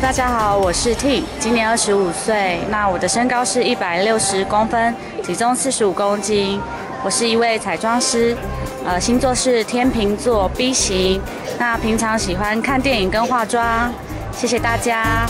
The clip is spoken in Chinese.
大家好，我是 T，今年二十五岁。那我的身高是一百六十公分，体重四十五公斤。我是一位彩妆师，呃，星座是天秤座 B 型。那平常喜欢看电影跟化妆。谢谢大家。